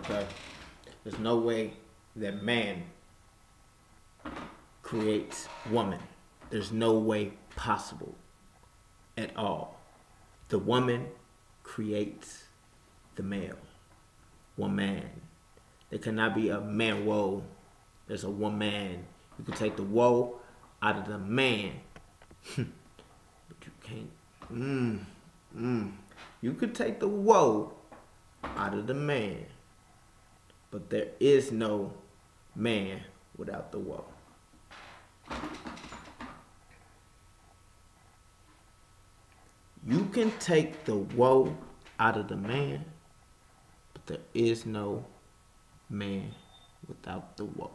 Okay. There's no way that man creates woman. There's no way possible at all. The woman creates the male. Woman. There cannot be a man woe. There's a woman. You can take the woe out of the man. but you can't. Mm, mm. You could take the woe out of the man. But there is no man without the woe. You can take the woe out of the man, but there is no man without the woe.